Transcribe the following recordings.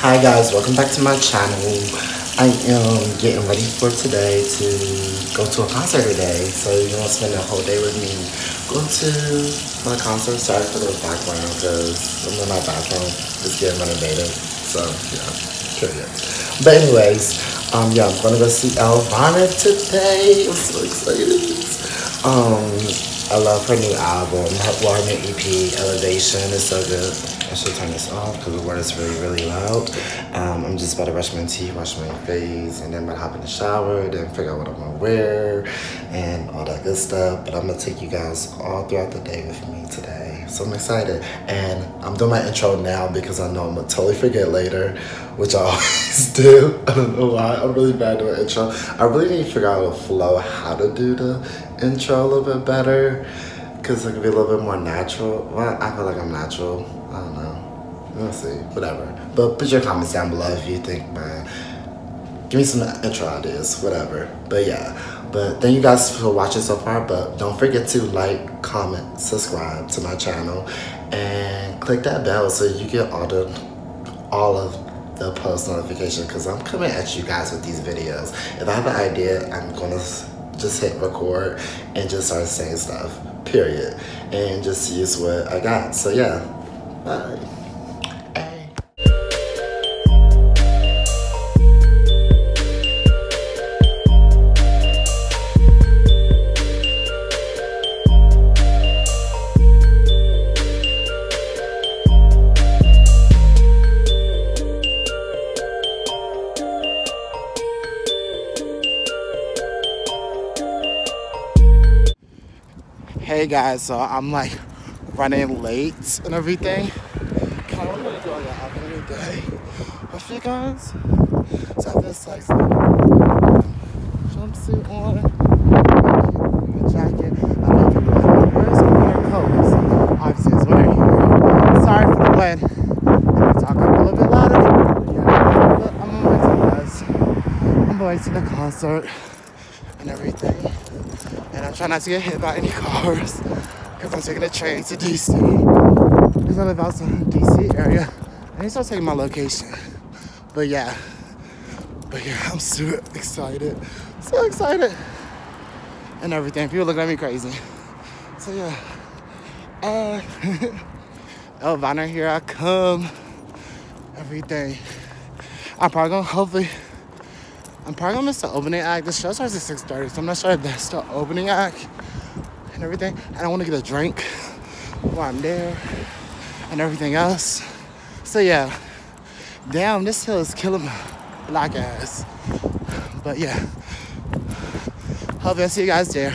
Hi guys, welcome back to my channel. I am getting ready for today to go to a concert today. So you want to spend the whole day with me. Go to my concert. Sorry for the background because I'm in my bathroom. It's getting renovated. So yeah, period. But anyways, um yeah, I'm gonna go see Elle Varner today. I'm so excited. Um I love her new album, well, her new EP, Ellevation, is so good. I should turn this off because the word is really, really loud. Um, I'm just about to brush my teeth, wash my face, and then I'm about to hop in the shower, then figure out what I'm gonna wear, and all that good stuff. But I'm gonna take you guys all throughout the day with me today. So I'm excited. And I'm doing my intro now because I know I'm gonna totally forget later, which I always do. I don't know why. I'm really bad doing intro. I really need to figure out a flow, how to do the intro a little bit better because it could be a little bit more natural. Well, I feel like I'm natural. I don't know. We'll see. Whatever. But put your comments down below if you think my. Give me some intro ideas. Whatever. But yeah. But thank you guys for watching so far. But don't forget to like, comment, subscribe to my channel, and click that bell so you get all the all of the post notification because I'm coming at you guys with these videos. If I have an idea, I'm gonna just hit record and just start saying stuff, period. And just use what I got. So yeah, bye. Hey guys, so I'm like running late and everything. Kind of want to go out every day with you guys. So I this like jumpsuit on, jacket. My oh, wind. I'm talking a little bit louder. Yeah, but I'm on my way to guys. I'm going to the concert. Trying not to get hit by any cars because I'm taking a train to DC. Because I live outside the DC area. I need to start taking my location. But yeah. But yeah, I'm super excited. So excited. And everything. People looking at me crazy. So yeah. Uh Elle Varner, here I come. Everything. I'm probably gonna hopefully I'm probably gonna miss the opening act. The show starts at 6:30, so I'm not sure if that's the opening act and everything. And I want to get a drink while I'm there and everything else. So yeah, damn, this hill is killing my black ass. But yeah, hope I see you guys there.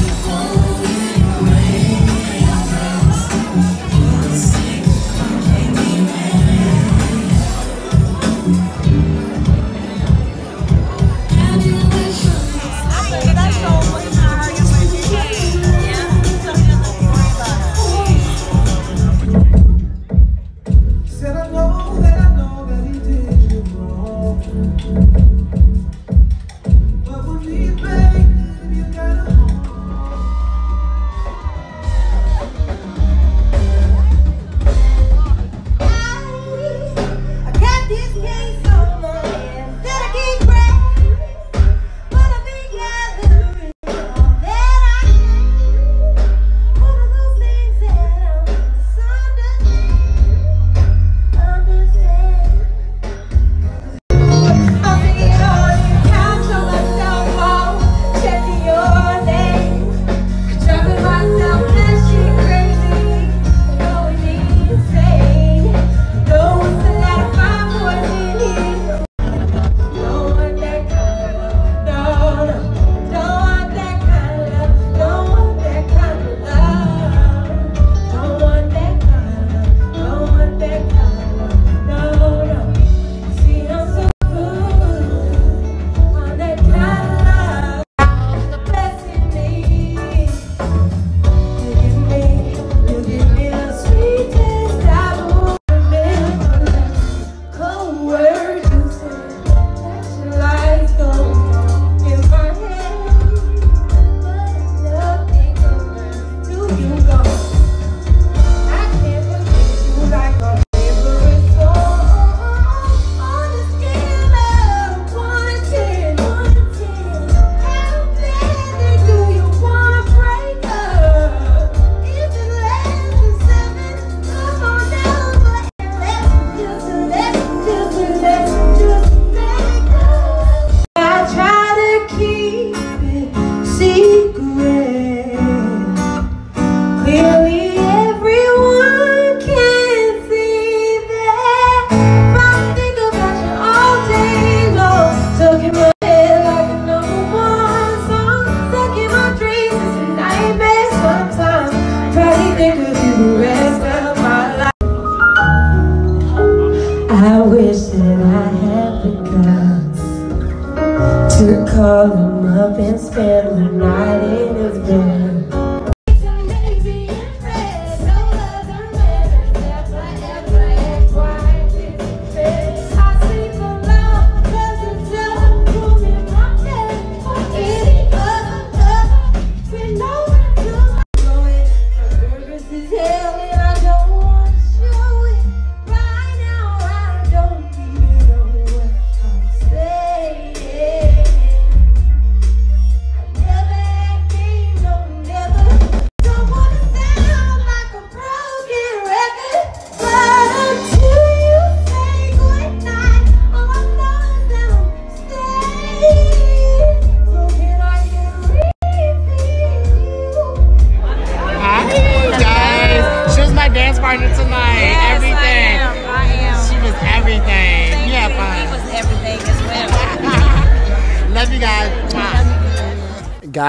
call him up and spend the night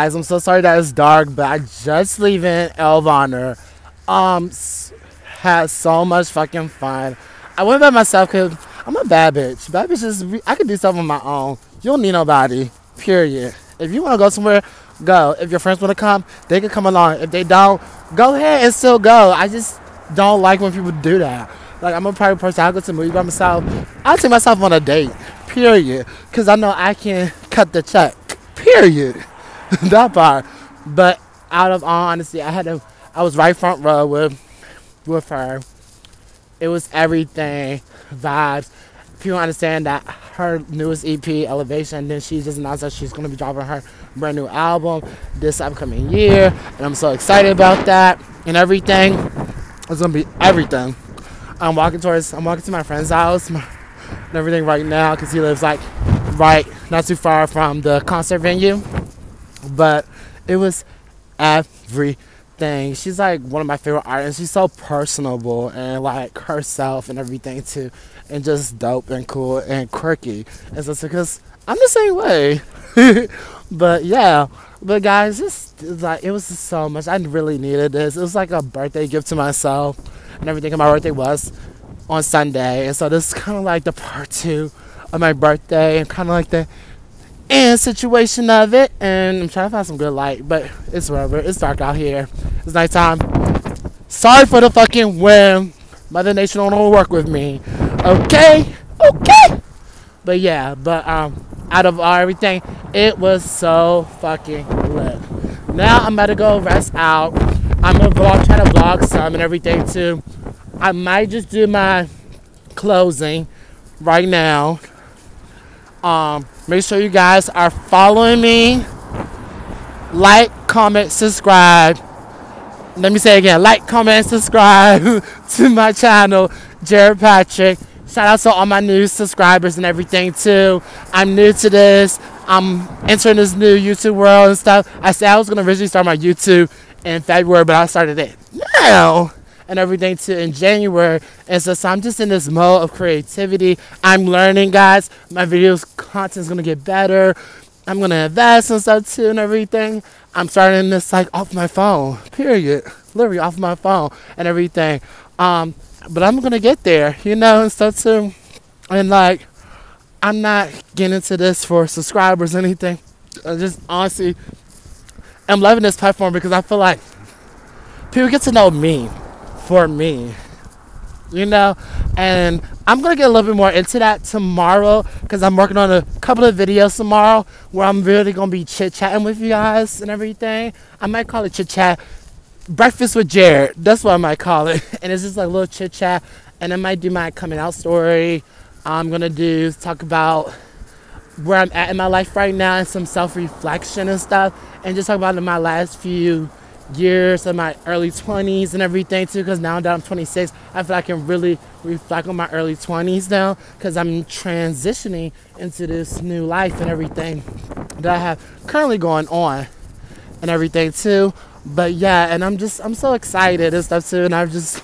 Guys, I'm so sorry that it's dark, but I just leaving Elle Varner. Um, had so much fucking fun. I went by myself because I'm a bad bitch. Bad bitches, I can do stuff on my own. You don't need nobody. Period. If you want to go somewhere, go. If your friends want to come, they can come along. If they don't, go ahead and still go. I just don't like when people do that. Like I'm a private person. I'll go to the movie by myself. I'll take myself on a date. Period. Cause I know I can cut the check. Period. that part. But out of all honesty, I had to. I was right front row with with her. It was everything, vibes. People understand that her newest EP, Ellevation, then she just announced that she's gonna be dropping her brand new album this upcoming year, and I'm so excited about that and everything. It's gonna be everything. I'm walking towards, I'm walking to my friend's house my- and everything right now because he lives like right not too far from the concert venue. But it was everything. She's like one of my favorite artists. She's so personable and like herself and everything too, and just dope and cool and quirky. And so because I'm the same way. but yeah, but guys, this is like it was so much. I really needed this. It was like a birthday gift to myself and everything. And my birthday was on Sunday, and so this is kind of like the part two of my birthday, and kind of like the end situation of it. And I'm trying to find some good light, but it's whatever. It's dark out here. It's nighttime. Sorry for the fucking wind. Mother Nation don't wanna work with me. Okay, okay. But yeah, but um, out of everything, it was so fucking lit. Now I'm about to go rest out. I'm gonna vlog, try to vlog some and everything too. I might just do my closing right now. Um, make sure you guys are following me. Like, comment, subscribe. Let me say again. Like, comment, subscribe to my channel, Jared Patrick. Shout out to all my new subscribers and everything too. I'm new to this. I'm entering this new YouTube world and stuff. I said I was gonna originally start my YouTube in February, but I started it now and everything too in January. And so, so I'm just in this mode of creativity. I'm learning, guys. My videos content's gonna get better. I'm gonna invest and stuff too and everything. I'm starting this like off my phone. Period. Literally off my phone and everything. Um, but I'm gonna get there, you know, and stuff too. And like, I'm not getting into this for subscribers or anything. I just honestly, I'm loving this platform because I feel like people get to know me for me you know? And i'm gonna get a little bit more into that tomorrow because i'm working on a couple of videos tomorrow where i'm really gonna be chit-chatting with you guys and everything. I might call it chit-chat breakfast with jared. That's what i might call it. And it's just like a little chit-chat and i might do my coming out story. I'm gonna do talk about where i'm at in my life right now and some self-reflection and stuff and just talk about my last few years of my early 20s and everything too because now that i'm 26 i feel like i can really reflect on my early 20s now because i'm transitioning into this new life and everything that i have currently going on and everything too. But yeah and i'm just i'm so excited and stuff too and i just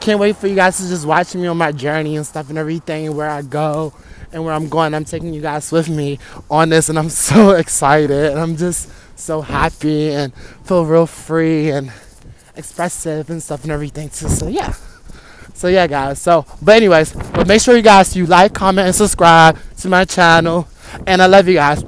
can't wait for you guys to just watch me on my journey and stuff and everything where i go and where i'm going. I'm taking you guys with me on this and i'm so excited and i'm just so happy and feel real free and expressive and stuff and everything too. So yeah. So yeah guys. So but anyways, but make sure you guys you like, comment and subscribe to my channel. And I love you guys.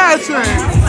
Catherine.